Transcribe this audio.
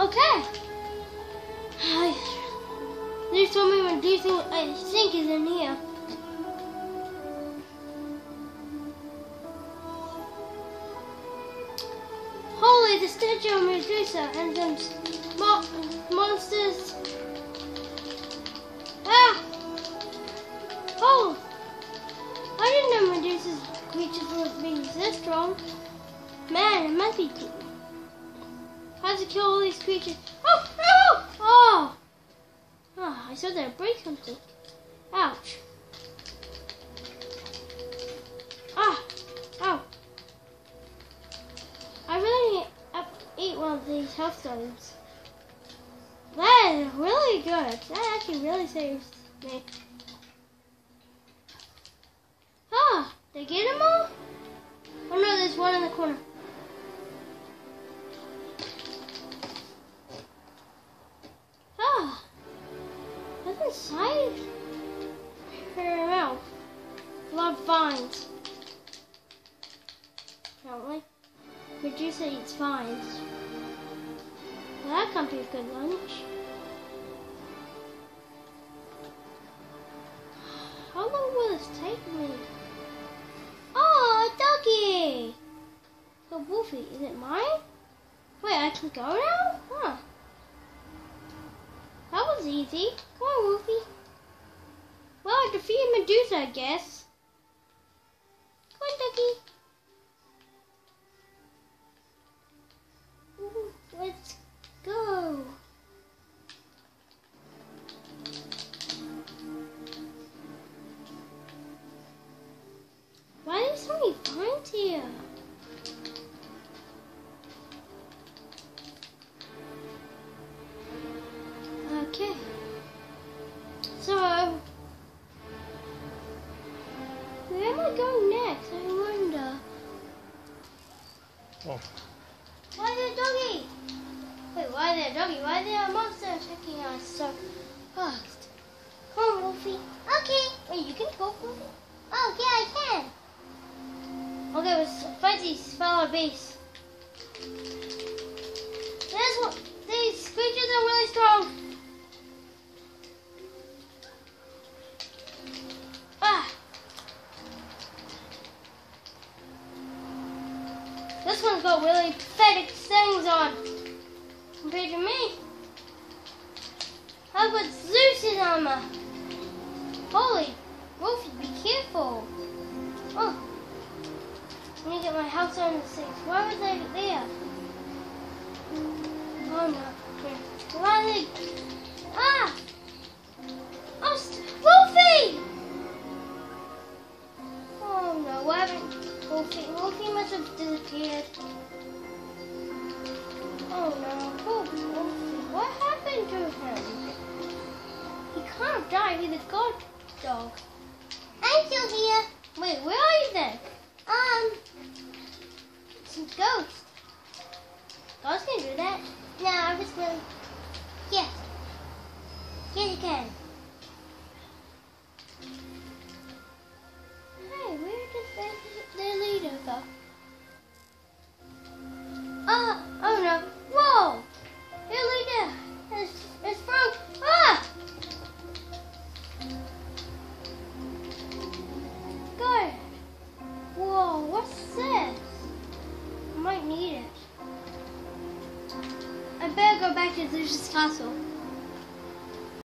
Okay. There's so many reducing, I think, is in here. Holy, the statue of Medusa and some mo monsters. Ah! Oh! I didn't know Medusa's creatures were being this strong. Man, it must be to kill all these creatures? Oh! Oh! Oh! Oh, I saw that break something. Ouch. Ah! Ow! I really need to eat one of these health stones. That is really good. That actually really saves me. Ah! Did I get them all? Oh no, there's one in the corner. A lot of vines. Apparently. Medusa eats vines. Well, that can't be a good lunch. How long will this take me? Oh, doggy! The Wolfie, is it mine? Wait, I can go now? Huh. That was easy. Come on, Wolfie. Well, I defeated Medusa, I guess. Come on. Ooh, Let's go. Why are there so many vines here? Okay. So, where am I going next? I wonder. Oh, Why there, doggy? Wait, why there, doggy? Why there a monster attacking us so fast? Come on, Wolfie. Okay. Wait, you can talk, Wolfie? Oh, yeah, I can. Okay, let's fight these fellow beasts. There's one. These creatures are really strong. This one's got really pathetic things on compared to me. How about Zeus's armor? Holy, Wolfie, be careful. Oh, let me get my house on the six. Why was I there? Oh no. Why are they? Wolfie, Wolfie must have disappeared. Oh no, poor Wolfie. What happened to him? He can't died. He's a god dog. I'm still here. Wait, where are you then? Um, some ghost. Ghosts can do that. No, I was going. Yes. Yes, you can. pé, Jesus descansou.